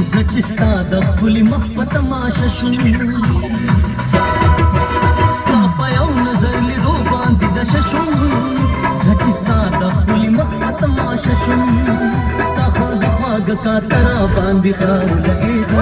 زچستا د خپل محبت ماشه شو ستا په یو نظر لیدو باندې د ششو زچستا د خپل محبت ماشه شو ستا خواږه خواږه کا ترا باندې خار لګېده